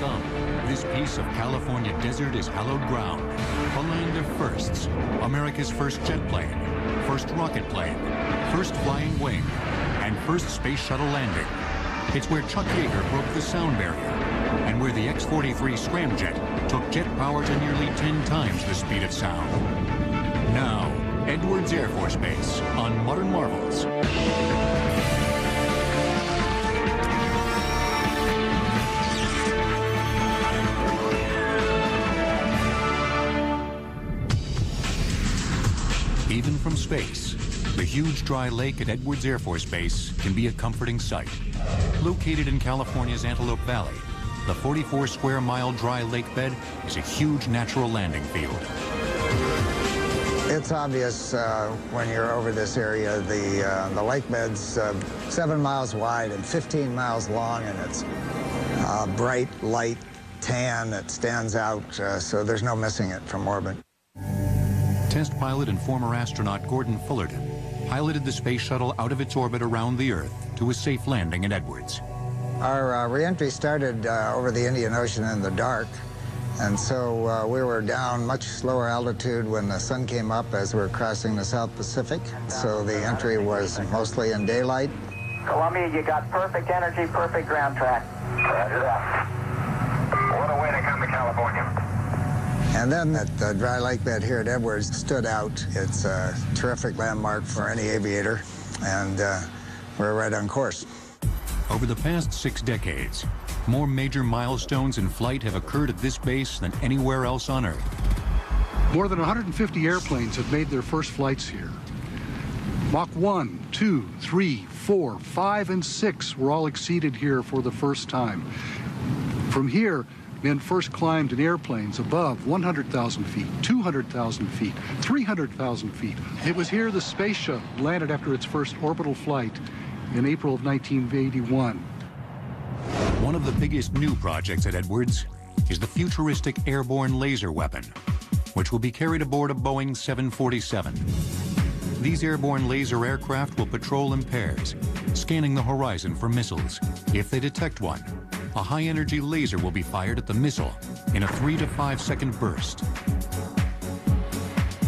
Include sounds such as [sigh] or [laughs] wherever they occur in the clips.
this piece of California desert is hallowed ground. A land of firsts. America's first jet plane, first rocket plane, first flying wing, and first space shuttle landing. It's where Chuck Yeager broke the sound barrier, and where the X-43 scramjet took jet power to nearly 10 times the speed of sound. Now, Edwards Air Force Base on Modern Marvels. Space, the huge dry lake at Edwards Air Force Base can be a comforting sight. Located in California's Antelope Valley, the 44 square mile dry lake bed is a huge natural landing field. It's obvious uh, when you're over this area, the, uh, the lake bed's uh, seven miles wide and 15 miles long, and it's uh, bright, light, tan that stands out, uh, so there's no missing it from orbit. Test pilot and former astronaut Gordon Fullerton piloted the space shuttle out of its orbit around the Earth to a safe landing in Edwards. Our uh, reentry started uh, over the Indian Ocean in the dark, and so uh, we were down much lower altitude when the sun came up as we were crossing the South Pacific. So the entry was mostly in daylight. Columbia, you got perfect energy, perfect ground track. Roger that. What a way to come to California. And then that uh, dry lake bed here at Edwards stood out. It's a terrific landmark for any aviator, and uh, we're right on course. Over the past six decades, more major milestones in flight have occurred at this base than anywhere else on Earth. More than 150 airplanes have made their first flights here. Mach 1, 2, 3, 4, 5, and 6 were all exceeded here for the first time. From here, men first climbed in airplanes above 100,000 feet, 200,000 feet, 300,000 feet. It was here the space shuttle landed after its first orbital flight in April of 1981. One of the biggest new projects at Edwards is the futuristic airborne laser weapon, which will be carried aboard a Boeing 747. These airborne laser aircraft will patrol in pairs, scanning the horizon for missiles. If they detect one, a high-energy laser will be fired at the missile in a three to five second burst.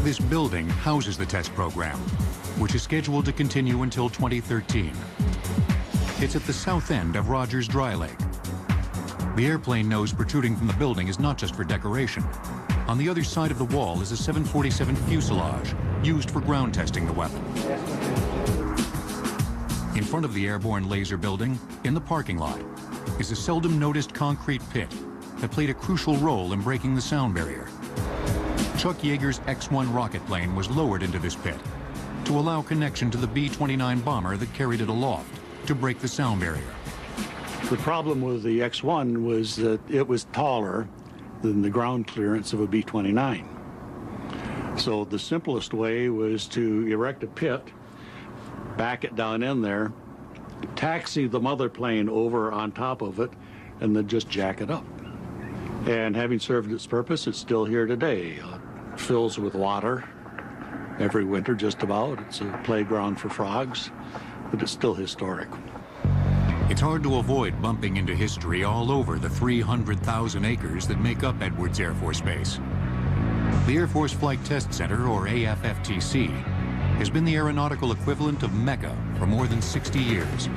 This building houses the test program, which is scheduled to continue until 2013. It's at the south end of Rogers Dry Lake. The airplane nose protruding from the building is not just for decoration. On the other side of the wall is a 747 fuselage used for ground testing the weapon. In front of the airborne laser building, in the parking lot, is a seldom noticed concrete pit that played a crucial role in breaking the sound barrier. Chuck Yeager's X-1 rocket plane was lowered into this pit to allow connection to the B-29 bomber that carried it aloft to break the sound barrier. The problem with the X-1 was that it was taller than the ground clearance of a B-29. So the simplest way was to erect a pit, back it down in there, taxi the mother plane over on top of it, and then just jack it up. And having served its purpose, it's still here today. Uh, fills with water every winter, just about. It's a playground for frogs, but it's still historic. It's hard to avoid bumping into history all over the 300,000 acres that make up Edwards Air Force Base. The Air Force Flight Test Center, or AFFTC, has been the aeronautical equivalent of Mecca for more than 60 years.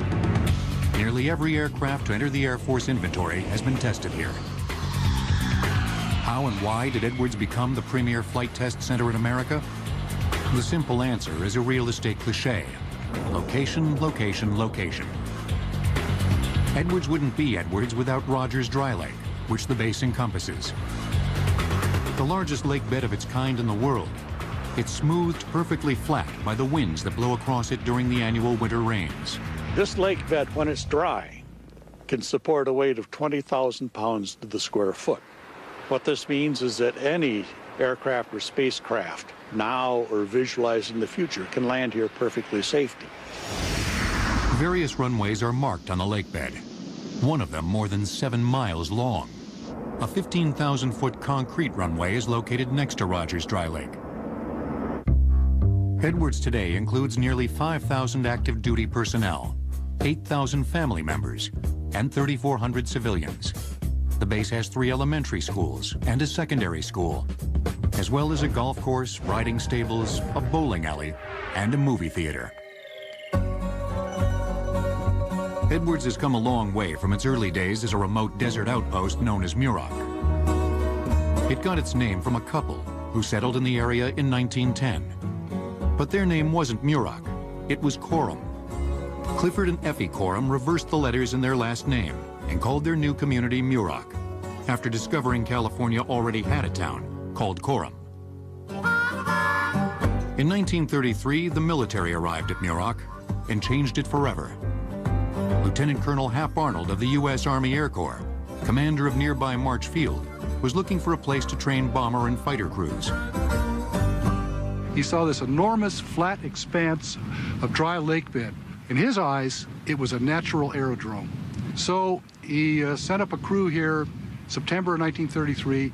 Nearly every aircraft to enter the Air Force inventory has been tested here. How and why did Edwards become the premier flight test center in America? The simple answer is a real estate cliche. Location, location, location. Edwards wouldn't be Edwards without Rogers Dry Lake, which the base encompasses. The largest lake bed of its kind in the world, it's smoothed perfectly flat by the winds that blow across it during the annual winter rains. This lake bed, when it's dry, can support a weight of 20,000 pounds to the square foot. What this means is that any aircraft or spacecraft, now or visualized in the future, can land here perfectly safely. Various runways are marked on the lake bed. One of them more than seven miles long. A 15,000-foot concrete runway is located next to Rogers Dry Lake. Edwards today includes nearly 5,000 active duty personnel, 8,000 family members, and 3,400 civilians. The base has three elementary schools and a secondary school, as well as a golf course, riding stables, a bowling alley, and a movie theater. Edwards has come a long way from its early days as a remote desert outpost known as Muroc. It got its name from a couple who settled in the area in 1910. But their name wasn't Muroc, it was Coram. Clifford and Effie Coram reversed the letters in their last name and called their new community Muroc, after discovering California already had a town called Coram. In 1933, the military arrived at Muroc and changed it forever. Lieutenant Colonel Hap Arnold of the U.S. Army Air Corps, commander of nearby March Field, was looking for a place to train bomber and fighter crews. He saw this enormous flat expanse of dry lake bed. In his eyes, it was a natural aerodrome. So he uh, sent up a crew here September 1933,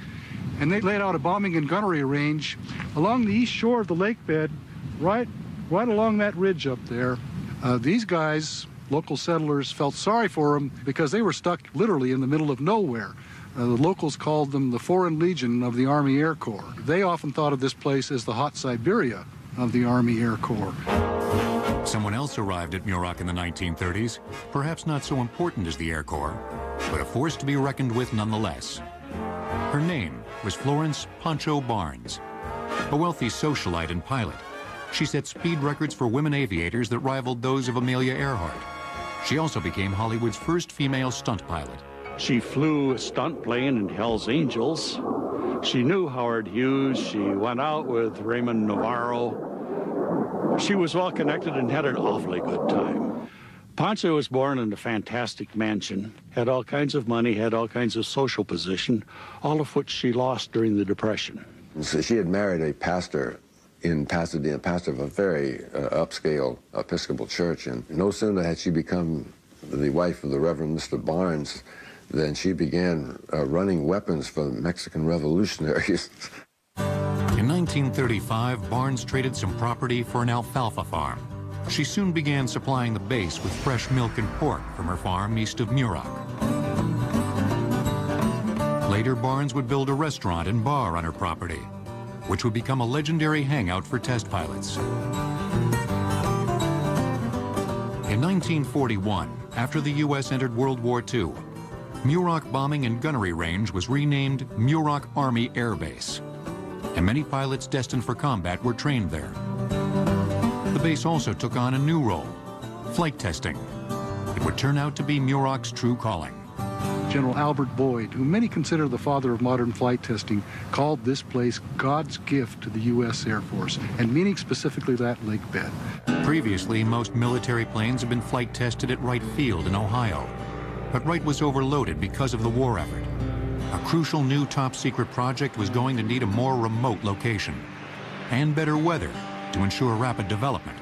and they laid out a bombing and gunnery range along the east shore of the lake bed, right, right along that ridge up there. Uh, these guys, local settlers, felt sorry for them because they were stuck literally in the middle of nowhere. Uh, the locals called them the Foreign Legion of the Army Air Corps. They often thought of this place as the hot Siberia of the Army Air Corps. Someone else arrived at Muroc in the 1930s, perhaps not so important as the Air Corps, but a force to be reckoned with nonetheless. Her name was Florence Pancho Barnes, a wealthy socialite and pilot. She set speed records for women aviators that rivaled those of Amelia Earhart. She also became Hollywood's first female stunt pilot. She flew a stunt plane in Hell's Angels. She knew Howard Hughes. She went out with Ramon Novarro. She was well connected and had an awfully good time. Pancho was born in a fantastic mansion, had all kinds of money, had all kinds of social position, all of which she lost during the Depression. So she had married a pastor in Pasadena, pastor of a very uh, upscale Episcopal church, and no sooner had she become the wife of the Reverend Mr. Barnes then she began uh, running weapons for Mexican revolutionaries. [laughs] In 1935, Barnes traded some property for an alfalfa farm. She soon began supplying the base with fresh milk and pork from her farm east of Muroc. Later, Barnes would build a restaurant and bar on her property, which would become a legendary hangout for test pilots. In 1941, after the U.S. entered World War II, Muroc Bombing and Gunnery Range was renamed Muroc Army Air Base, and many pilots destined for combat were trained there. The base also took on a new role, flight testing. It would turn out to be Muroc's true calling. General Albert Boyd, who many consider the father of modern flight testing, called this place God's gift to the U.S. Air Force, and meaning specifically that lake bed. Previously, most military planes have been flight tested at Wright Field in Ohio, but Wright was overloaded because of the war effort. A crucial new top-secret project was going to need a more remote location and better weather to ensure rapid development.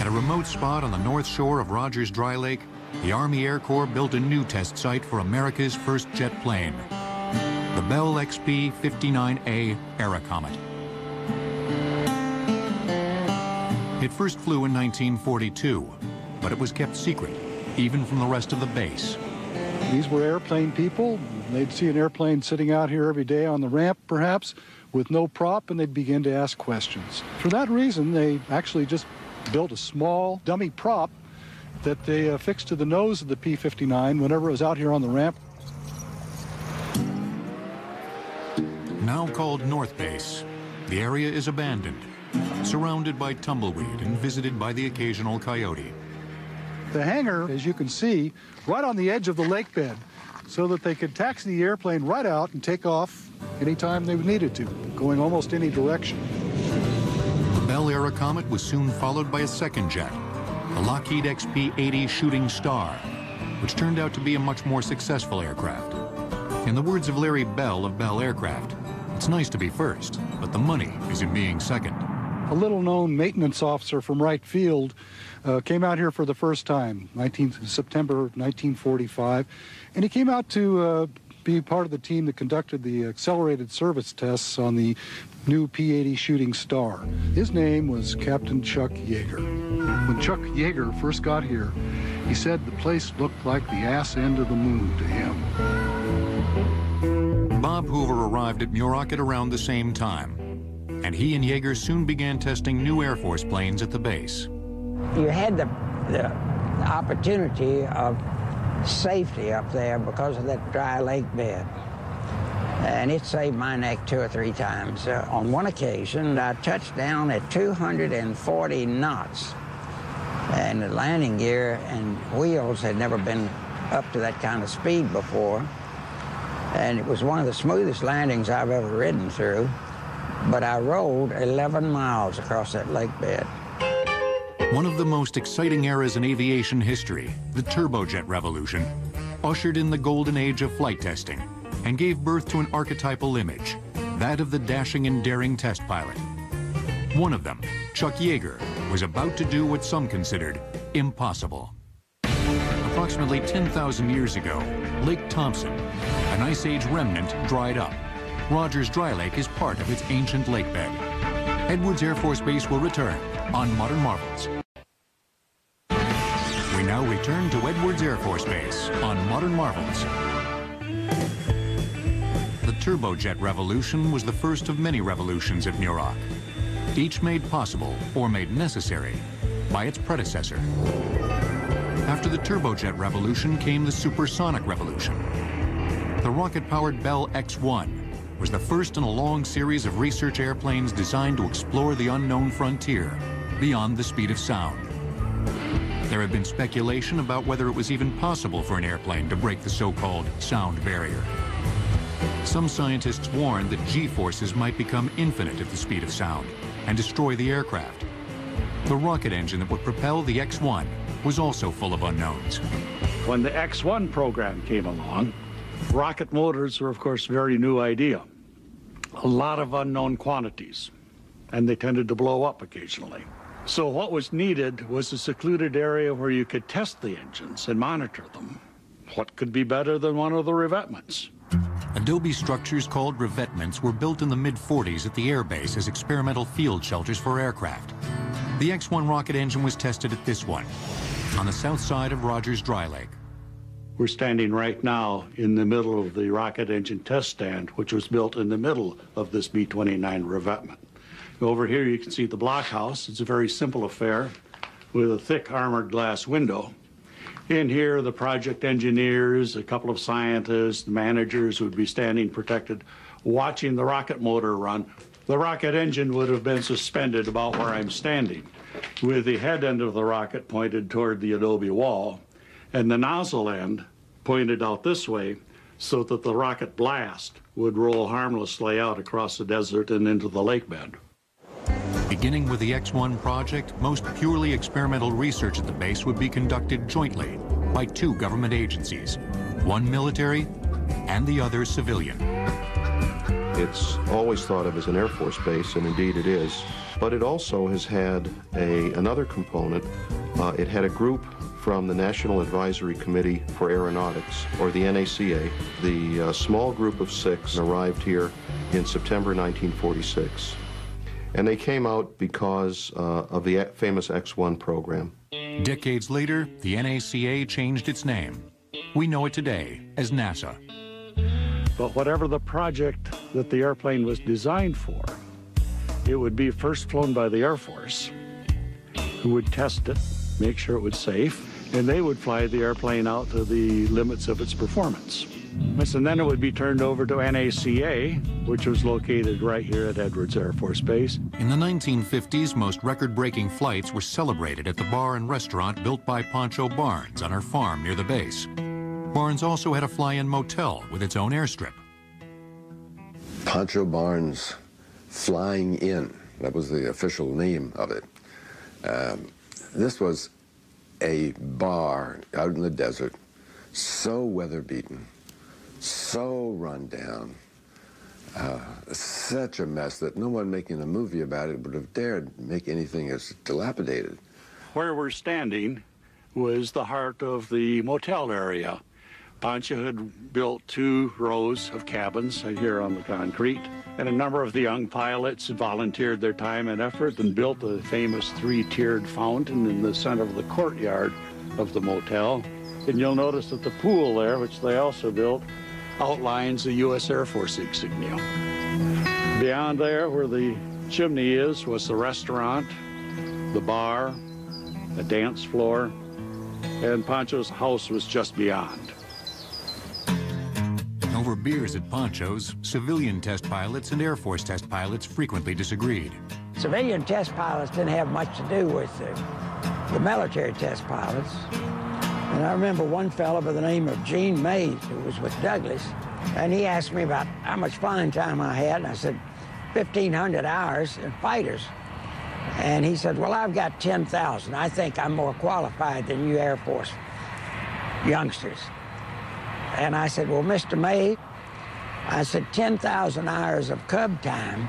At a remote spot on the north shore of Rogers Dry Lake, the Army Air Corps built a new test site for America's first jet plane, the Bell XP-59A Airacomet. It first flew in 1942, but it was kept secret even from the rest of the base. These were airplane people. They'd see an airplane sitting out here every day on the ramp, perhaps, with no prop, and they'd begin to ask questions. For that reason, they actually just built a small dummy prop that they uh, fixed to the nose of the P-59 whenever it was out here on the ramp. Now called North Base, the area is abandoned, surrounded by tumbleweed and visited by the occasional coyote. The hangar, as you can see, right on the edge of the lake bed, so that they could taxi the airplane right out and take off anytime they needed to, going almost any direction. The Bell Airacomet was soon followed by a second jet, the Lockheed XP-80 Shooting Star, which turned out to be a much more successful aircraft. In the words of Larry Bell of Bell Aircraft, it's nice to be first, but the money is in being second. A little-known maintenance officer from Wright Field uh, came out here for the first time, 19th September 1945, and he came out to uh, be part of the team that conducted the accelerated service tests on the new P-80 Shooting Star. His name was Captain Chuck Yeager. When Chuck Yeager first got here, he said the place looked like the ass end of the moon to him. Bob Hoover arrived at Muroc at around the same time, and he and Yeager soon began testing new Air Force planes at the base. You had the, the opportunity of safety up there because of that dry lake bed. And it saved my neck two or three times. Uh, on one occasion, I touched down at 240 knots. And the landing gear and wheels had never been up to that kind of speed before. And it was one of the smoothest landings I've ever ridden through. But I rode 11 miles across that lake bed. One of the most exciting eras in aviation history, the turbojet revolution, ushered in the golden age of flight testing and gave birth to an archetypal image, that of the dashing and daring test pilot. One of them, Chuck Yeager, was about to do what some considered impossible. Approximately 10,000 years ago, Lake Thompson, an Ice Age remnant, dried up. Rogers Dry Lake is part of its ancient lake bed. Edwards Air Force Base will return on Modern Marvels. We now return to Edwards Air Force Base on Modern Marvels. The turbojet revolution was the first of many revolutions at Muroc, each made possible or made necessary by its predecessor. After the turbojet revolution came the supersonic revolution. The rocket-powered Bell X-1 was the first in a long series of research airplanes designed to explore the unknown frontier beyond the speed of sound. There had been speculation about whether it was even possible for an airplane to break the so-called sound barrier. Some scientists warned that G-forces might become infinite at the speed of sound and destroy the aircraft. The rocket engine that would propel the X-1 was also full of unknowns. When the X-1 program came along, rocket motors were, of course, a very new idea. A lot of unknown quantities, and they tended to blow up occasionally. So what was needed was a secluded area where you could test the engines and monitor them. What could be better than one of the revetments? Adobe structures called revetments were built in the mid-40s at the airbase as experimental field shelters for aircraft. The X-1 rocket engine was tested at this one, on the south side of Rogers Dry Lake. We're standing right now in the middle of the rocket engine test stand, which was built in the middle of this B-29 revetment. Over here you can see the blockhouse. It's a very simple affair with a thick armored glass window. In here, the project engineers, a couple of scientists, managers would be standing protected, watching the rocket motor run. The rocket engine would have been suspended about where I'm standing, with the head end of the rocket pointed toward the adobe wall, and the nozzle end pointed out this way so that the rocket blast would roll harmlessly out across the desert and into the lake bed. Beginning with the X-1 project, most purely experimental research at the base would be conducted jointly by two government agencies, one military and the other civilian. It's always thought of as an Air Force base, and indeed it is, but it also has had a, another component. Uh, it had a group from the National Advisory Committee for Aeronautics, or the NACA. The uh, small group of six arrived here in September 1946. And they came out because uh, of the famous X-1 program. Decades later, the NACA changed its name. We know it today as NASA. But whatever the project that the airplane was designed for, it would be first flown by the Air Force, who would test it, make sure it was safe, and they would fly the airplane out to the limits of its performance. And then it would be turned over to NACA, which was located right here at Edwards Air Force Base. In the 1950s, most record-breaking flights were celebrated at the bar and restaurant built by Pancho Barnes on her farm near the base. Barnes also had a fly-in motel with its own airstrip. Pancho Barnes Flying In, that was the official name of it. Um, this was a bar out in the desert, so weather-beaten, so run down, uh, such a mess that no one making a movie about it would have dared make anything as dilapidated. Where we're standing was the heart of the motel area. Pancho had built two rows of cabins here on the concrete, and a number of the young pilots volunteered their time and effort and built the famous three-tiered fountain in the center of the courtyard of the motel. And you'll notice that the pool there, which they also built, outlines the U.S. Air Force insignia. Beyond there, where the chimney is, was the restaurant, the bar, the dance floor, and Pancho's house was just beyond. Over beers at Pancho's, civilian test pilots and Air Force test pilots frequently disagreed. Civilian test pilots didn't have much to do with the, the military test pilots. And I remember one fellow by the name of Gene May, who was with Douglas, and he asked me about how much flying time I had, and I said, 1,500 hours in fighters. And he said, well, I've got 10,000. I think I'm more qualified than you Air Force youngsters. And I said, well, Mr. May, I said, 10,000 hours of cub time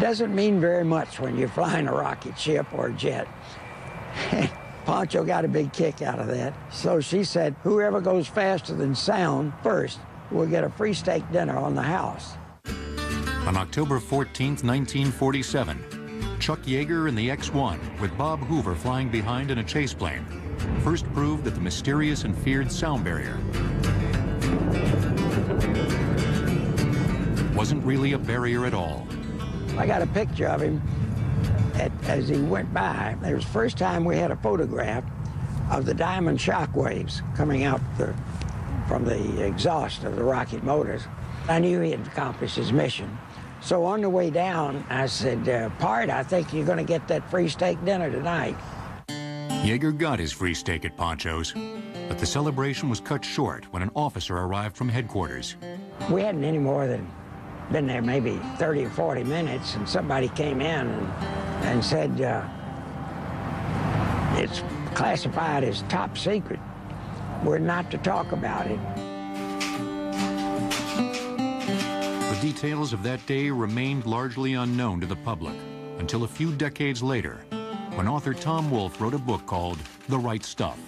doesn't mean very much when you're flying a rocket ship or a jet. [laughs] Pancho got a big kick out of that. So she said, whoever goes faster than sound first will get a free steak dinner on the house. On October 14, 1947, Chuck Yeager in the X-1, with Bob Hoover flying behind in a chase plane, first proved that the mysterious and feared sound barrier wasn't really a barrier at all. I got a picture of him at, as he went by. It was the first time we had a photograph of the diamond shock waves coming out the, from the exhaust of the rocket motors. I knew he had accomplished his mission. So on the way down, I said, uh, Part, I think you're going to get that free steak dinner tonight. Yeager got his free steak at Pancho's, but the celebration was cut short when an officer arrived from headquarters. We hadn't any more than been there maybe 30 or 40 minutes, and somebody came in and, and said, uh, it's classified as top secret. We're not to talk about it. The details of that day remained largely unknown to the public until a few decades later, when author Tom Wolfe wrote a book called The Right Stuff.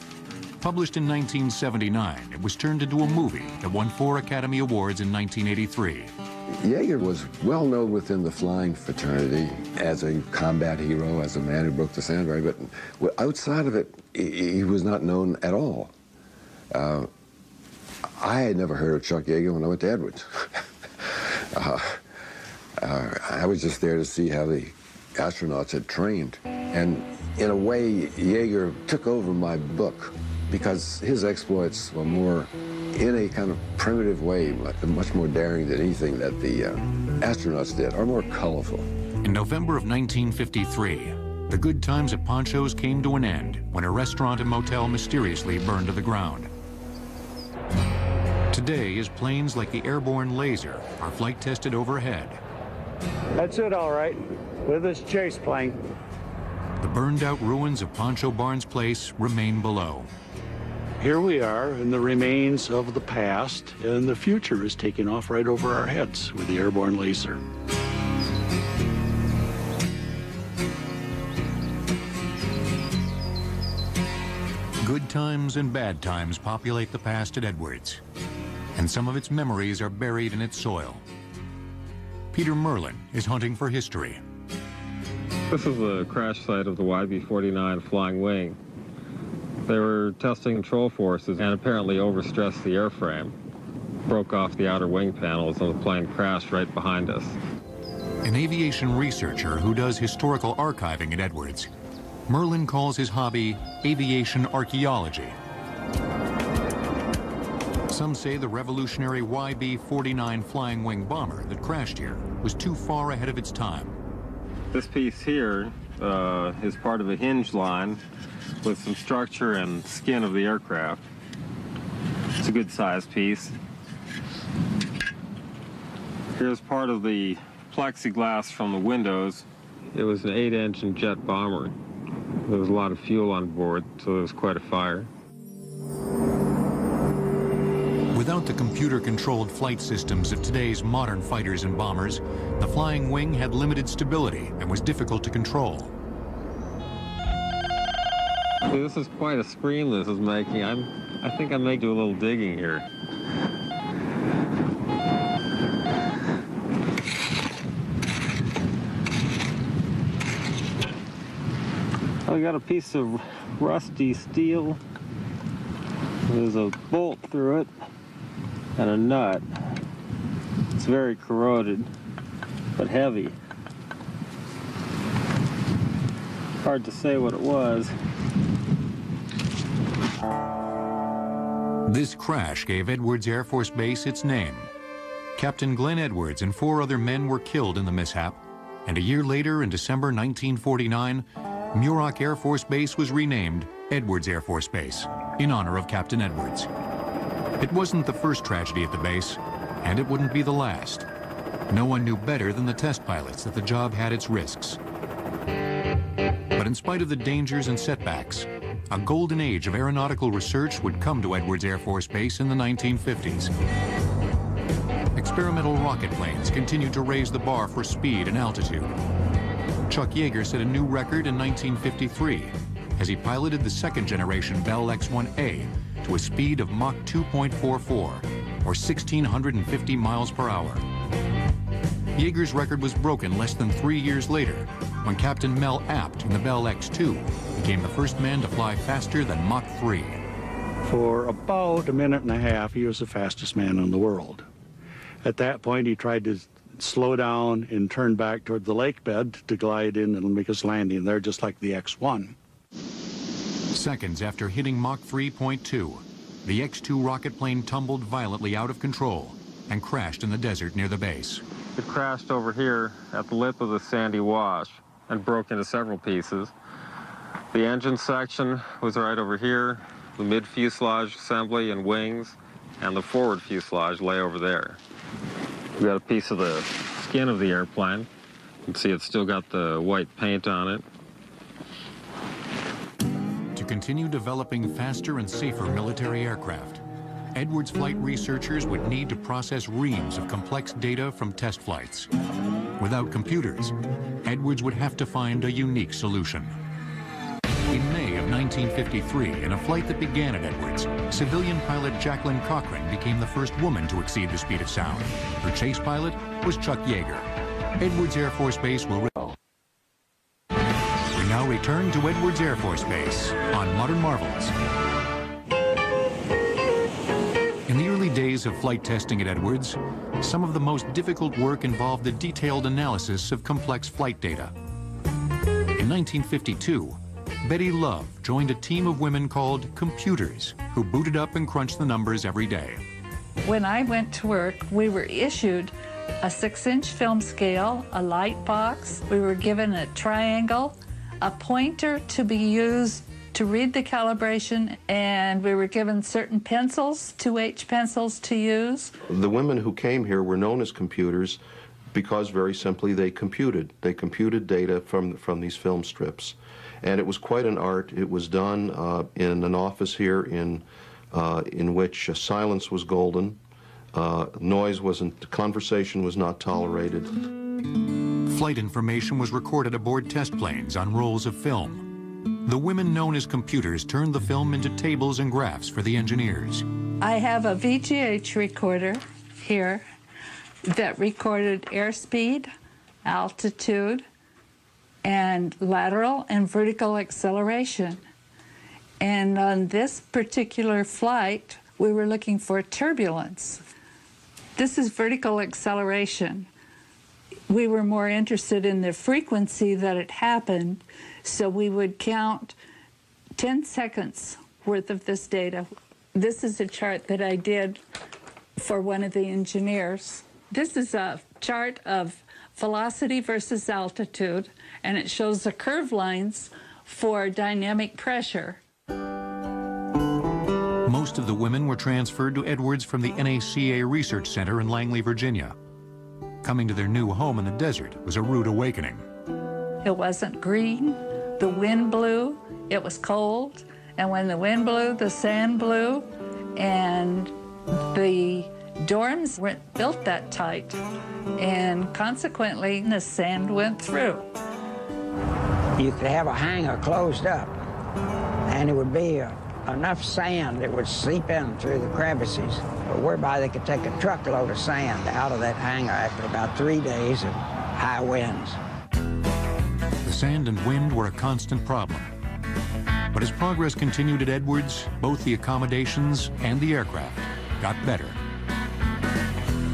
Published in 1979, it was turned into a movie that won four Academy Awards in 1983. Yeager was well known within the flying fraternity as a combat hero, as a man who broke the sound barrier, but outside of it, he, was not known at all. Uh, I had never heard of Chuck Yeager when I went to Edwards. [laughs] uh, uh, I was just there to see how the astronauts had trained. And in a way, Yeager took over my book because his exploits were more in a kind of primitive way, much more daring than anything that the uh, astronauts did, are more colorful. In November of 1953, the good times at Pancho's came to an end when a restaurant and motel mysteriously burned to the ground. Today, as planes like the airborne laser are flight tested overhead. That's it, all right, with this chase plane. The burned out ruins of Pancho Barnes Place remain below. Here we are in the remains of the past, and the future is taking off right over our heads with the airborne laser. Good times and bad times populate the past at Edwards, and some of its memories are buried in its soil. Peter Merlin is hunting for history. This is the crash site of the YB-49 Flying Wing. They were testing control forces and apparently overstressed the airframe. Broke off the outer wing panels and the plane crashed right behind us. An aviation researcher who does historical archiving at Edwards, Merlin calls his hobby aviation archaeology. Some say the revolutionary YB-49 flying wing bomber that crashed here was too far ahead of its time. This piece here uh, is part of a hinge line with some structure and skin of the aircraft. It's a good sized piece. Here's part of the plexiglass from the windows. It was an eight engine jet bomber. There was a lot of fuel on board, so it was quite a fire. Without the computer-controlled flight systems of today's modern fighters and bombers, the flying wing had limited stability and was difficult to control. This is quite a scream this is making. I'm, I think I may do a little digging here. I got a piece of rusty steel. There's a bolt through it and a nut. It's very corroded, but heavy. Hard to say what it was. This crash gave Edwards Air Force Base its name. Captain Glenn Edwards and four other men were killed in the mishap, and a year later, in December 1949, Muroc Air Force Base was renamed Edwards Air Force Base in honor of Captain Edwards. It wasn't the first tragedy at the base, and it wouldn't be the last. No one knew better than the test pilots that the job had its risks. But in spite of the dangers and setbacks, a golden age of aeronautical research would come to Edwards Air Force Base in the 1950s. Experimental rocket planes continued to raise the bar for speed and altitude. Chuck Yeager set a new record in 1953 as he piloted the second generation Bell X-1A to a speed of Mach 2.44, or 1,650 miles per hour. Yeager's record was broken less than three years later when Captain Mel Apt in the Bell X-2 became the first man to fly faster than Mach 3. For about a minute and a half, he was the fastest man in the world. At that point, he tried to slow down and turn back toward the lake bed to glide in and make his landing there, just like the X-1. Seconds after hitting Mach 3.2, the X-2 rocket plane tumbled violently out of control and crashed in the desert near the base. It crashed over here at the lip of the Sandy Wash and broke into several pieces. The engine section was right over here, the mid-fuselage assembly and wings, and the forward fuselage lay over there. We got a piece of the skin of the airplane. You can see it's still got the white paint on it. To continue developing faster and safer military aircraft, Edwards flight researchers would need to process reams of complex data from test flights. Without computers, Edwards would have to find a unique solution. In May of 1953, in a flight that began at Edwards, civilian pilot Jacqueline Cochran became the first woman to exceed the speed of sound. Her chase pilot was Chuck Yeager. Edwards Air Force Base will... We now return to Edwards Air Force Base on Modern Marvels. Of flight testing at Edwards, some of the most difficult work involved the detailed analysis of complex flight data. In 1952, Betty Love joined a team of women called computers who booted up and crunched the numbers every day. When I went to work, we were issued a six-inch film scale, a light box. We were given a triangle, a pointer to be used to read the calibration, and we were given certain pencils, 2H pencils to use. The women who came here were known as computers because very simply they computed. They computed data from, from these film strips. And it was quite an art. It was done uh, in an office here in, uh, in which uh, silence was golden, uh, noise wasn't, conversation was not tolerated. Flight information was recorded aboard test planes on rolls of film. The women known as computers turned the film into tables and graphs for the engineers. I have a VGH recorder here that recorded airspeed, altitude, and lateral and vertical acceleration. And on this particular flight, we were looking for turbulence. This is vertical acceleration. We were more interested in the frequency that it happened, so we would count 10 seconds worth of this data. This is a chart that I did for one of the engineers. This is a chart of velocity versus altitude, and it shows the curve lines for dynamic pressure. Most of the women were transferred to Edwards from the NACA Research Center in Langley, Virginia. Coming to their new home in the desert was a rude awakening. It wasn't green, the wind blew, it was cold, and when the wind blew, the sand blew, and the dorms weren't built that tight, and consequently, the sand went through. You could have a hangar closed up, and it would be uh, enough sand that would seep in through the crevices, whereby they could take a truckload of sand out of that hangar after about three days of high winds. The sand and wind were a constant problem. But as progress continued at Edwards, both the accommodations and the aircraft got better.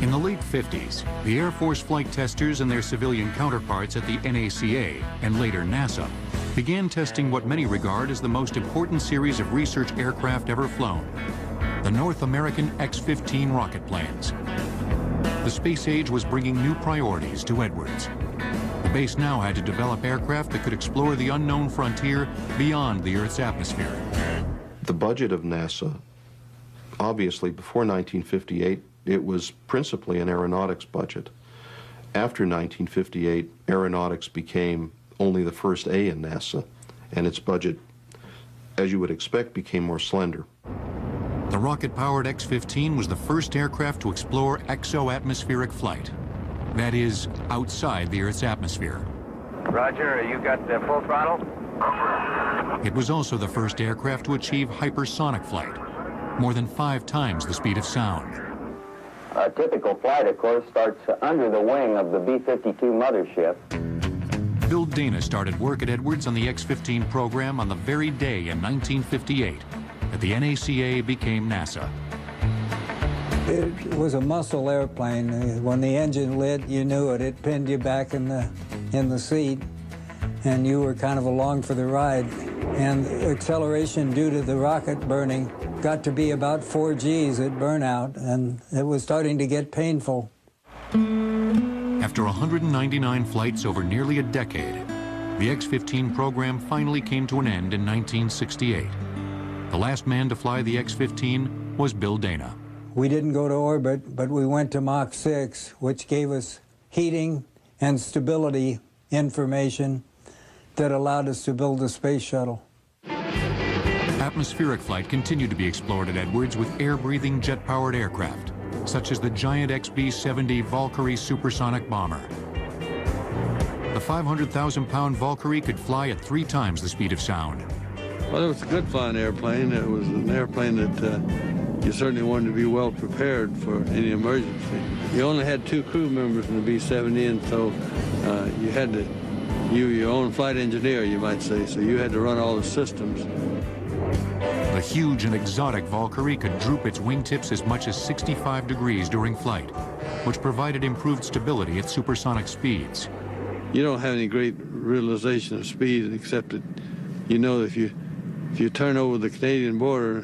In the late 50s, the Air Force flight testers and their civilian counterparts at the NACA, and later NASA, began testing what many regard as the most important series of research aircraft ever flown, the North American X-15 rocket planes. The space age was bringing new priorities to Edwards. The base now had to develop aircraft that could explore the unknown frontier beyond the Earth's atmosphere. The budget of NASA, obviously before 1958, it was principally an aeronautics budget. After 1958, aeronautics became only the first A in NASA, and its budget, as you would expect, became more slender. The rocket-powered X-15 was the first aircraft to explore exo-atmospheric flight. That is, outside the Earth's atmosphere. Roger, you got the full throttle? It was also the first aircraft to achieve hypersonic flight, more than five times the speed of sound. A typical flight, of course, starts under the wing of the B-52 mothership. Bill Dana started work at Edwards on the X-15 program on the very day in 1958 that the NACA became NASA. It was a muscle airplane. When the engine lit, you knew it. It pinned you back in the in the seat, and you were kind of along for the ride. And acceleration due to the rocket burning got to be about 4 Gs at burnout, and it was starting to get painful. After 199 flights over nearly a decade, the X-15 program finally came to an end in 1968. The last man to fly the X-15 was Bill Dana. We didn't go to orbit, but we went to Mach 6, which gave us heating and stability information that allowed us to build the space shuttle. Atmospheric flight continued to be explored at Edwards with air-breathing jet-powered aircraft, such as the giant XB-70 Valkyrie supersonic bomber. The 500,000-pound Valkyrie could fly at three times the speed of sound. Well, it was a good flying airplane. It was an airplane that uh, you certainly wanted to be well prepared for any emergency. You only had two crew members in the B-70, and so uh, you had to, you your own flight engineer, you might say, so you had to run all the systems. The huge and exotic Valkyrie could droop its wingtips as much as 65 degrees during flight, which provided improved stability at supersonic speeds. You don't have any great realization of speed except that you know if you if you turn over the Canadian border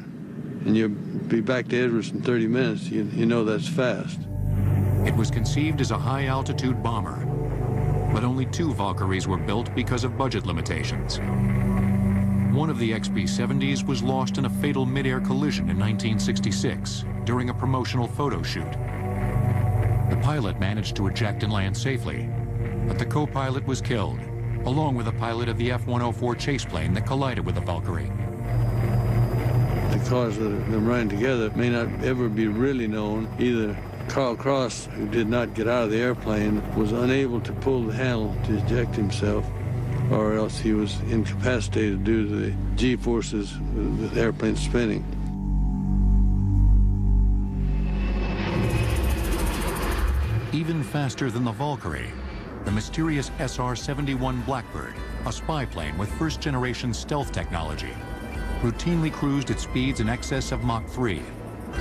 and you'll be back to Edwards in 30 minutes, you, you know that's fast. It was conceived as a high-altitude bomber, but only two Valkyries were built because of budget limitations. One of the XB-70s was lost in a fatal mid-air collision in 1966 during a promotional photo shoot. The pilot managed to eject and land safely, but the co-pilot was killed, along with a pilot of the F-104 chase plane that collided with the Valkyrie. The cause of them running together may not ever be really known. Either Carl Cross, who did not get out of the airplane, was unable to pull the handle to eject himself, or else he was incapacitated due to the G-forces the airplane spinning. Even faster than the Valkyrie, the mysterious SR-71 Blackbird, a spy plane with first-generation stealth technology, routinely cruised at speeds in excess of Mach 3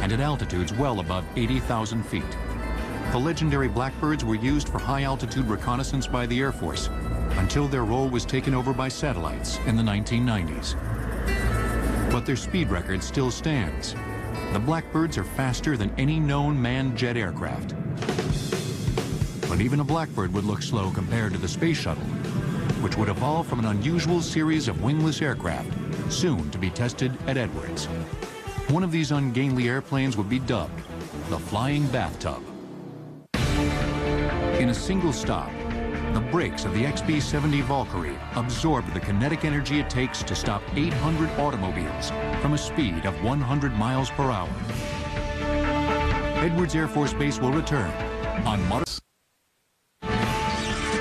and at altitudes well above 80,000 feet. The legendary Blackbirds were used for high-altitude reconnaissance by the Air Force until their role was taken over by satellites in the 1990s. But their speed record still stands. The Blackbirds are faster than any known manned jet aircraft. But even a Blackbird would look slow compared to the Space Shuttle, which would evolve from an unusual series of wingless aircraft, soon to be tested at Edwards. One of these ungainly airplanes would be dubbed the Flying Bathtub. In a single stop, the brakes of the XB-70 Valkyrie absorb the kinetic energy it takes to stop 800 automobiles from a speed of 100 miles per hour. Edwards Air Force Base will return on Modern...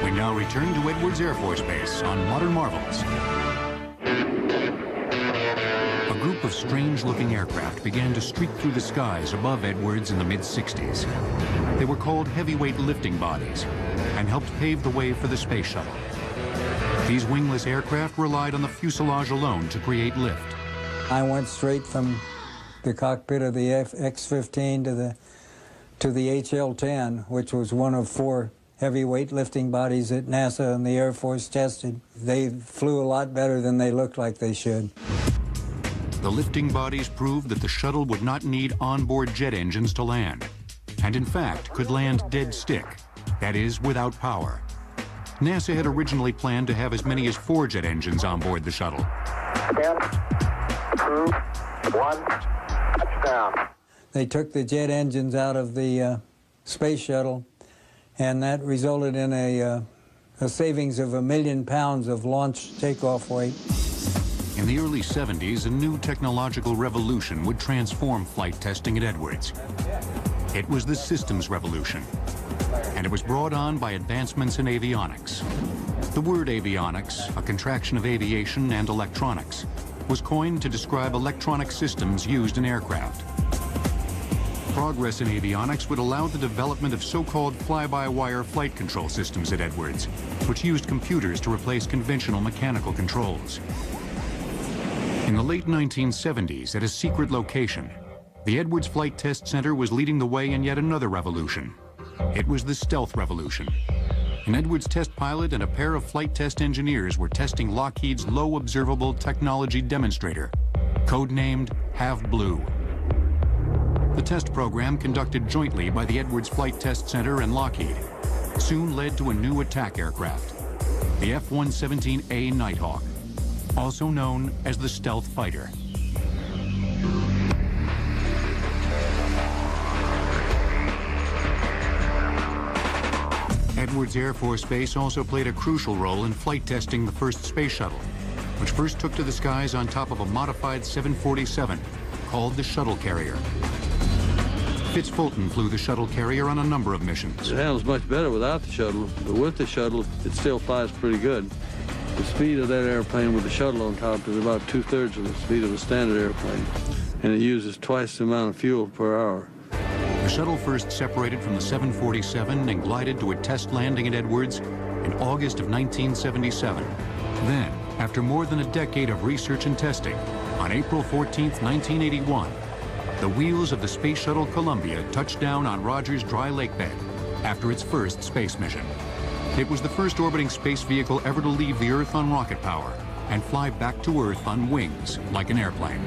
We now return to Edwards Air Force Base on Modern Marvels. Of strange-looking aircraft began to streak through the skies above Edwards in the mid-60s. They were called heavyweight lifting bodies and helped pave the way for the space shuttle. These wingless aircraft relied on the fuselage alone to create lift. I went straight from the cockpit of the X-15 to the to the HL-10, which was one of four heavyweight lifting bodies that NASA and the Air Force tested. They flew a lot better than they looked like they should. The lifting bodies proved that the shuttle would not need onboard jet engines to land, and in fact could land dead stick, that is, without power. NASA had originally planned to have as many as four jet engines on board the shuttle. Ten, two, one, touchdown. They took the jet engines out of the uh, space shuttle, and that resulted in a, uh, a savings of a million pounds of launch takeoff weight. In the early 70s, a new technological revolution would transform flight testing at Edwards. It was the systems revolution, and it was brought on by advancements in avionics. The word avionics, a contraction of aviation and electronics, was coined to describe electronic systems used in aircraft. Progress in avionics would allow the development of so-called fly-by-wire flight control systems at Edwards, which used computers to replace conventional mechanical controls. In the late 1970s, at a secret location, the Edwards Flight Test Center was leading the way in yet another revolution. It was the stealth revolution. An Edwards test pilot and a pair of flight test engineers were testing Lockheed's Low Observable Technology Demonstrator, codenamed Have Blue. The test program conducted jointly by the Edwards Flight Test Center and Lockheed soon led to a new attack aircraft, the F-117A Nighthawk also known as the stealth fighter. Edwards Air Force Base also played a crucial role in flight testing the first space shuttle, which first took to the skies on top of a modified 747 called the Shuttle Carrier. Fitz Fulton flew the shuttle carrier on a number of missions. It handles much better without the shuttle, but with the shuttle, it still flies pretty good. The speed of that airplane with the shuttle on top is about two-thirds of the speed of a standard airplane, and it uses twice the amount of fuel per hour. The shuttle first separated from the 747 and glided to a test landing at Edwards in August of 1977. Then, after more than a decade of research and testing, on April 14, 1981, the wheels of the Space Shuttle Columbia touched down on Rogers Dry Lake Bed after its first space mission. It was the first orbiting space vehicle ever to leave the Earth on rocket power and fly back to Earth on wings like an airplane.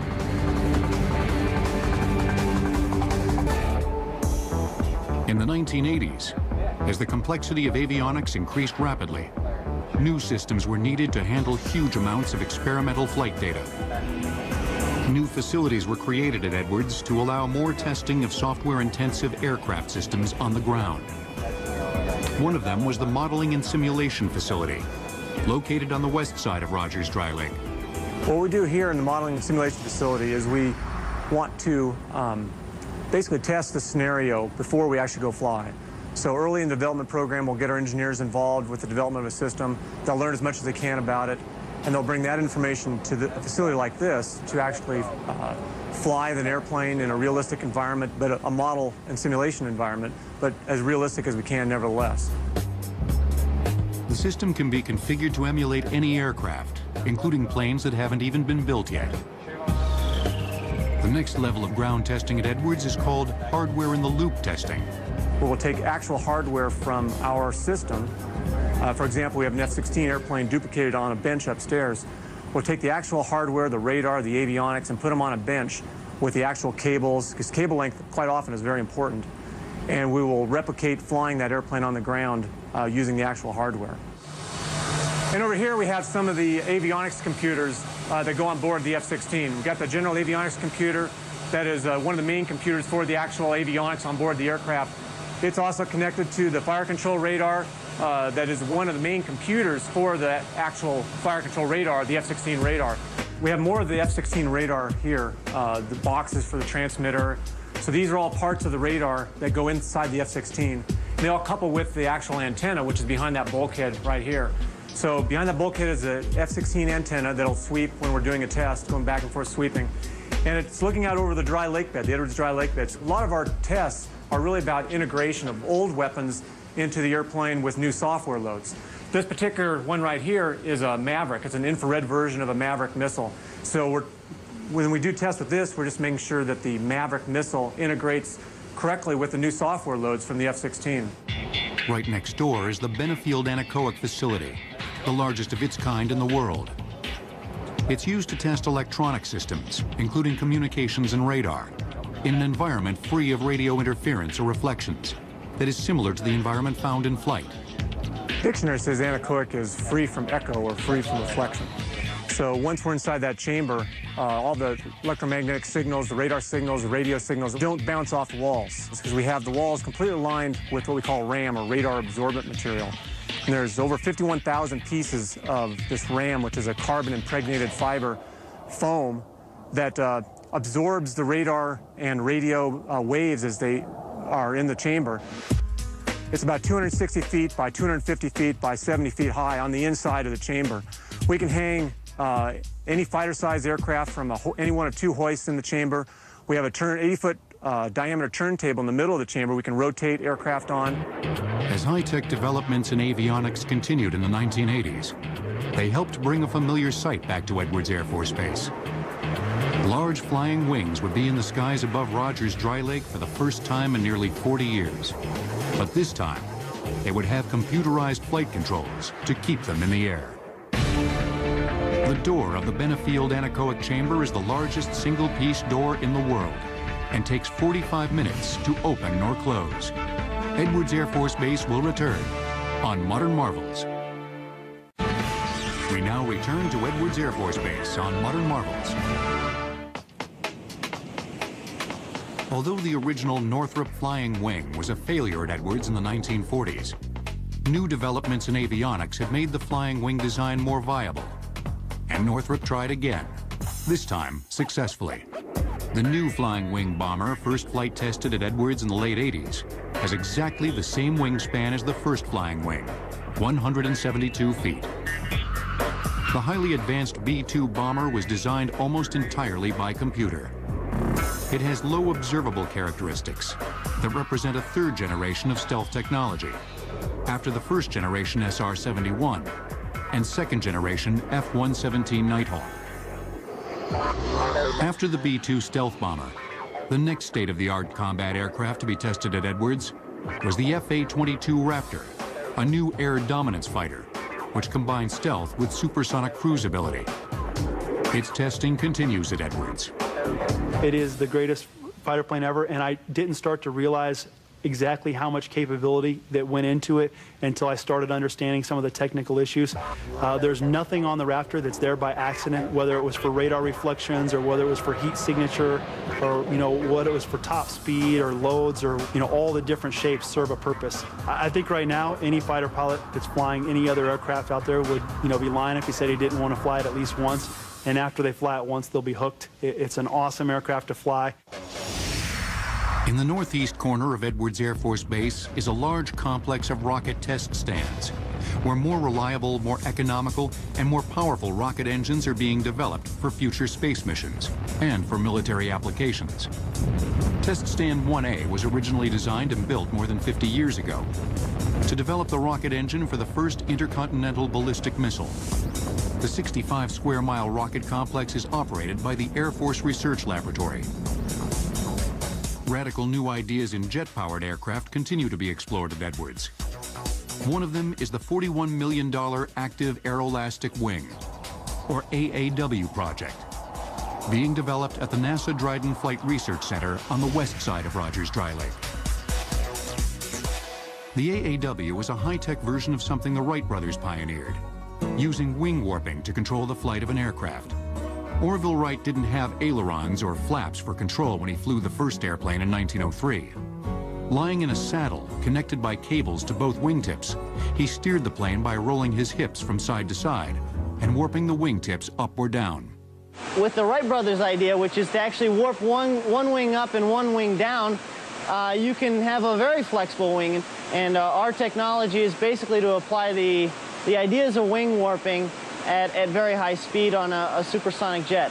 In the 1980s, as the complexity of avionics increased rapidly, new systems were needed to handle huge amounts of experimental flight data. New facilities were created at Edwards to allow more testing of software-intensive aircraft systems on the ground. One of them was the Modeling and Simulation Facility, located on the west side of Rogers Dry Lake. What we do here in the Modeling and Simulation Facility is we want to um, basically test the scenario before we actually go fly. So early in the development program, we'll get our engineers involved with the development of a system. They'll learn as much as they can about it, and they'll bring that information to the, facility like this to actually uh, fly an airplane in a realistic environment, but a, a model and simulation environment, but as realistic as we can nevertheless. The system can be configured to emulate any aircraft, including planes that haven't even been built yet. The next level of ground testing at Edwards is called hardware-in-the-loop testing. Where we'll take actual hardware from our system. Uh, for example, we have an F-16 airplane duplicated on a bench upstairs. We'll take the actual hardware, the radar, the avionics, and put them on a bench with the actual cables, because cable length quite often is very important. And we will replicate flying that airplane on the ground uh, using the actual hardware. And over here we have some of the avionics computers uh, that go on board the F-16. We've got the general avionics computer that is uh, one of the main computers for the actual avionics on board the aircraft. It's also connected to the fire control radar uh, that is one of the main computers for the actual fire control radar, the F-16 radar. We have more of the F-16 radar here, uh, the boxes for the transmitter. So these are all parts of the radar that go inside the F-16. They all couple with the actual antenna, which is behind that bulkhead right here. So behind that bulkhead is a F-16 antenna that'll sweep when we're doing a test, going back and forth sweeping. And it's looking out over the dry lake bed, the Edwards dry lake beds. A lot of our tests are really about integration of old weapons into the airplane with new software loads. This particular one right here is a Maverick. It's an infrared version of a Maverick missile. So when we do tests with this, we're just making sure that the Maverick missile integrates correctly with the new software loads from the F-16. Right next door is the Benefield Anechoic facility, the largest of its kind in the world. It's used to test electronic systems, including communications and radar, in an environment free of radio interference or reflections that is similar to the environment found in flight. Dictionary says anechoic is free from echo or free from reflection. So once we're inside that chamber, uh, all the electromagnetic signals, the radar signals, the radio signals don't bounce off the walls because we have the walls completely aligned with what we call RAM or radar absorbent material. And there's over 51,000 pieces of this RAM, which is a carbon impregnated fiber foam that uh, absorbs the radar and radio uh, waves as they are in the chamber. It's about 260 feet by 250 feet by 70 feet high on the inside of the chamber. We can hang uh, any fighter-sized aircraft from any one of two hoists in the chamber. We have a 80-foot uh, diameter turntable in the middle of the chamber we can rotate aircraft on. As high-tech developments in avionics continued in the 1980s, they helped bring a familiar sight back to Edwards Air Force Base. Large flying wings would be in the skies above Rogers Dry Lake for the first time in nearly 40 years. But this time, they would have computerized flight controls to keep them in the air. The door of the Benefield anechoic chamber is the largest single-piece door in the world and takes 45 minutes to open or close. Edwards Air Force Base will return on Modern Marvels. We now return to Edwards Air Force Base on Modern Marvels. Although the original Northrop Flying Wing was a failure at Edwards in the 1940s, new developments in avionics have made the Flying Wing design more viable. And Northrop tried again, this time successfully. The new Flying Wing bomber, first flight tested at Edwards in the late 80s, has exactly the same wingspan as the first Flying Wing, 172 feet. The highly advanced B-2 bomber was designed almost entirely by computer. It has low observable characteristics that represent a third generation of stealth technology, after the first generation SR-71 and second generation F-117 Nighthawk. After the B-2 stealth bomber, the next state-of-the-art combat aircraft to be tested at Edwards was the F-A-22 Raptor, a new air dominance fighter, which combines stealth with supersonic cruise ability. Its testing continues at Edwards. It is the greatest fighter plane ever, and I didn't start to realize exactly how much capability that went into it until I started understanding some of the technical issues. Uh, there's nothing on the Raptor that's there by accident, whether it was for radar reflections or whether it was for heat signature or, you know, what it was for top speed or loads or, you know, all the different shapes serve a purpose. I, I think right now any fighter pilot that's flying any other aircraft out there would, you know, be lying if he said he didn't want to fly it at least once and after they fly it once, they'll be hooked. It's an awesome aircraft to fly. In the northeast corner of Edwards Air Force Base is a large complex of rocket test stands, where more reliable, more economical, and more powerful rocket engines are being developed for future space missions and for military applications. Test Stand 1A was originally designed and built more than 50 years ago to develop the rocket engine for the first intercontinental ballistic missile. The 65 square mile rocket complex is operated by the Air Force Research Laboratory. Radical new ideas in jet-powered aircraft continue to be explored at Edwards. One of them is the $41 million Active Aeroelastic Wing, or AAW project, being developed at the NASA Dryden Flight Research Center on the west side of Rogers Dry Lake. The AAW is a high-tech version of something the Wright brothers pioneered, using wing warping to control the flight of an aircraft. Orville Wright didn't have ailerons or flaps for control when he flew the first airplane in 1903. Lying in a saddle, connected by cables to both wingtips, he steered the plane by rolling his hips from side to side and warping the wingtips up or down. With the Wright brothers idea, which is to actually warp one, one wing up and one wing down, uh, you can have a very flexible wing. And uh, our technology is basically to apply the, the ideas of wing warping at, at very high speed on a, a supersonic jet.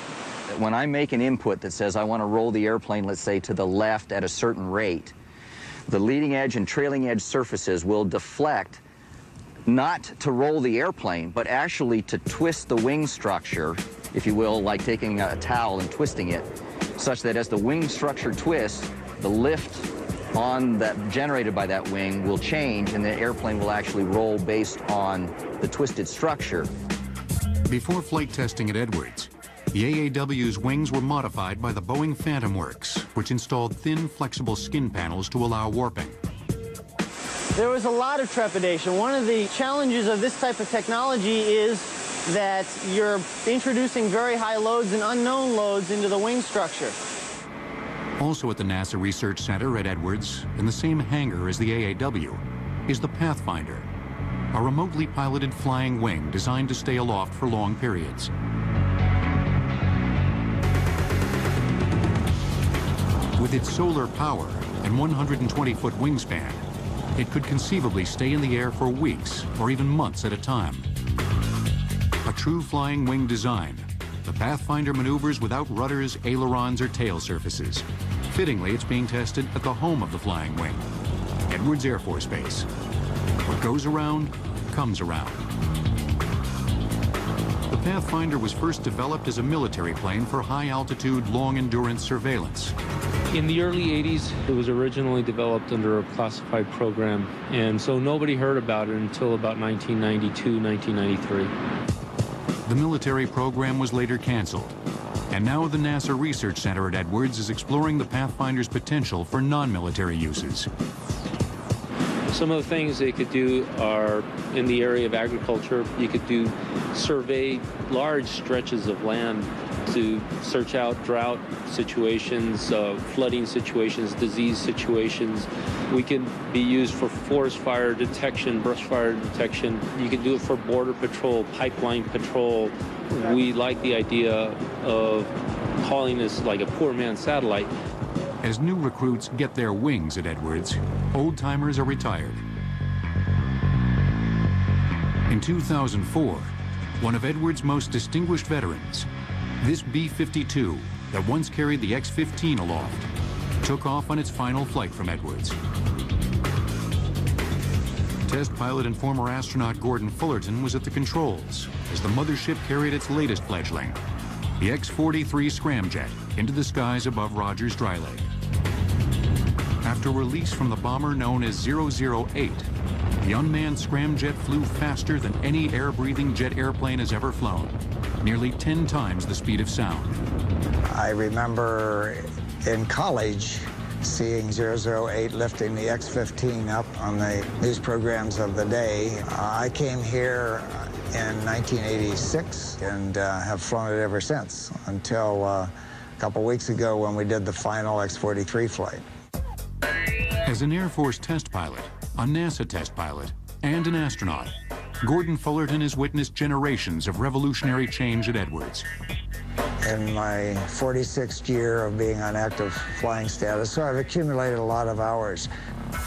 When I make an input that says I want to roll the airplane, let's say, to the left at a certain rate, the leading edge and trailing edge surfaces will deflect not to roll the airplane, but actually to twist the wing structure, if you will, like taking a towel and twisting it, such that as the wing structure twists, the lift on that generated by that wing will change and the airplane will actually roll based on the twisted structure. Before flight testing at Edwards, the AAW's wings were modified by the Boeing Phantom Works, which installed thin, flexible skin panels to allow warping. There was a lot of trepidation. One of the challenges of this type of technology is that you're introducing very high loads and unknown loads into the wing structure. Also at the NASA Research Center at Edwards, in the same hangar as the AAW, is the Pathfinder, a remotely piloted flying wing designed to stay aloft for long periods. With its solar power and 120-foot wingspan, it could conceivably stay in the air for weeks or even months at a time. A true flying wing design, the Pathfinder maneuvers without rudders, ailerons, or tail surfaces. Fittingly, it's being tested at the home of the flying wing, Edwards Air Force Base. What goes around, comes around. Pathfinder was first developed as a military plane for high-altitude, long-endurance surveillance. In the early 80s, it was originally developed under a classified program, and so nobody heard about it until about 1992, 1993. The military program was later canceled, and now the NASA Research Center at Edwards is exploring the Pathfinder's potential for non-military uses. Some of the things they could do are in the area of agriculture. You could do survey large stretches of land to search out drought situations, uh, flooding situations, disease situations. We can be used for forest fire detection, brush fire detection. You can do it for border patrol, pipeline patrol. We like the idea of calling this like a poor man's satellite. As new recruits get their wings at Edwards, old-timers are retired. In 2004, one of Edwards' most distinguished veterans, this B-52 that once carried the X-15 aloft, took off on its final flight from Edwards. Test pilot and former astronaut Gordon Fullerton was at the controls as the mothership carried its latest fledgling, the X-43 scramjet, into the skies above Rogers Dry Lake. After release from the bomber known as 008, the unmanned scramjet flew faster than any air-breathing jet airplane has ever flown, nearly 10 times the speed of sound. I remember in college seeing 008 lifting the X-15 up on the news programs of the day. I came here in 1986 and uh, have flown it ever since until uh, a couple weeks ago when we did the final X-43 flight. As an Air Force test pilot, a NASA test pilot, and an astronaut, Gordon Fullerton has witnessed generations of revolutionary change at Edwards. In my 46th year of being on active flying status, so I've accumulated a lot of hours.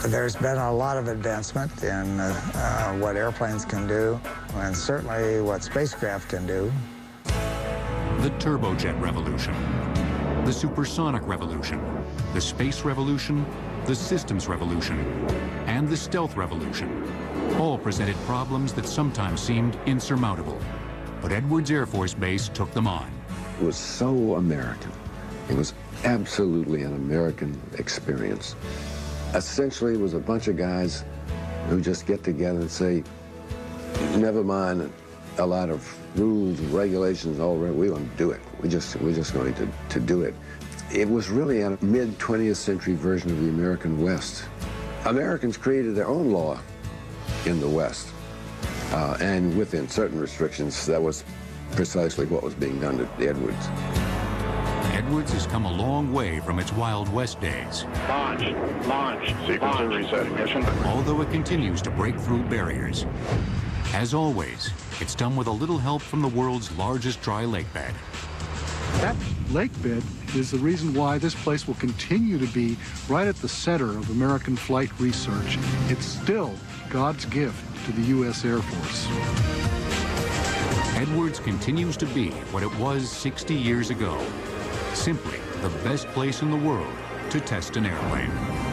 There's been a lot of advancement in uh, uh, what airplanes can do, and certainly what spacecraft can do. The turbojet revolution, the supersonic revolution, the space revolution, the systems revolution, and the stealth revolution all presented problems that sometimes seemed insurmountable. But Edwards Air Force Base took them on. It was so American. It was absolutely an American experience. Essentially, it was a bunch of guys who just get together and say, never mind a lot of rules and regulations, all right, we want to do it. We just, we're just going to, to do it. It was really a mid-20th century version of the American West. Americans created their own law in the West. Uh, and within certain restrictions, that was precisely what was being done at Edwards. Edwards has come a long way from its Wild West days. Launch, launch, sequence and reset ignition. Although it continues to break through barriers. As always, it's done with a little help from the world's largest dry lake bed. That lake bed is the reason why this place will continue to be right at the center of American flight research. It's still God's gift to the U.S. Air Force. Edwards continues to be what it was 60 years ago. Simply the best place in the world to test an airplane.